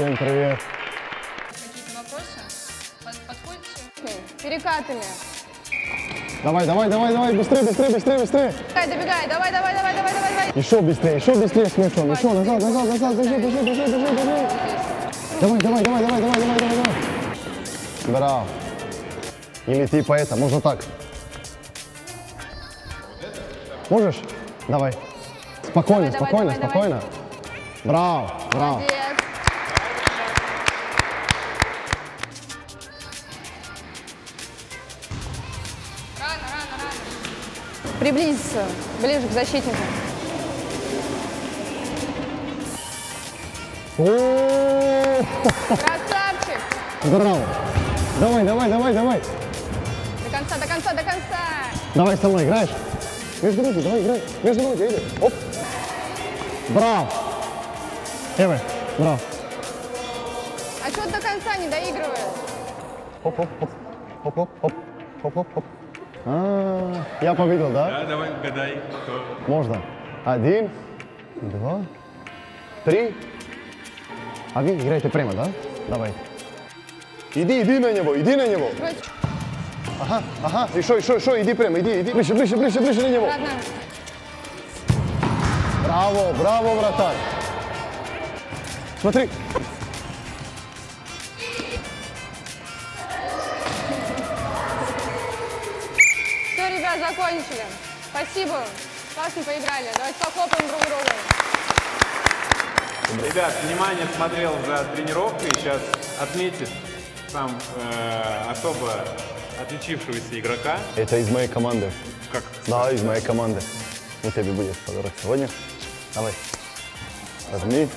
Всем привет. Какие-то вопросы? Под- Подходите? Перекатами. Давай, давай, давай, давай, быстрее, быстрее, быстрее, быстрее. Добегай, добегай, давай, давай, давай, давай, давай, давай. Еще быстрее, еще быстрее с мячом. Еще назад, назад, назад, бежи, бежи, бежи, бежи, бежи. Давай, давай, давай, давай, давай, давай, давай, давай. Браво. Или типа это, можно так. Можешь? Давай. Спокойно, Давай, давай, спокойно, давай, спокойно. Браво, браво. Молодец. Приблизиться ближе к защитнику. Красавчик. Браво. Давай, давай, давай, давай. До конца, до конца, до конца. Давай со мной играешь. Между ноги, давай играй. Между ноги, иди. Оп. Браво. Эвы, браво. А что до конца не доигрывает? Хоп, хоп, хоп. А, я победил, да? Да, давай угадай, кто. Можно. Один, два, три. А вы играете прямо, да? Давай. Иди, иди на него, иди на него. Ага, ага. Еще, еще, еще, иди прямо, иди, иди. Ближе, ближе, ближе, ближе на него. Ладно. Браво, браво, вратарь. Смотри. Закончили. Спасибо. Классно поиграли. Давайте похлопаем друг друга. Ребят, внимание, смотрел за тренировкой. Сейчас отметит сам э, особо отличившегося игрока. Это из моей команды. Как Да, из моей команды. Вот тебе будет подарок сегодня. Давай. Возьми.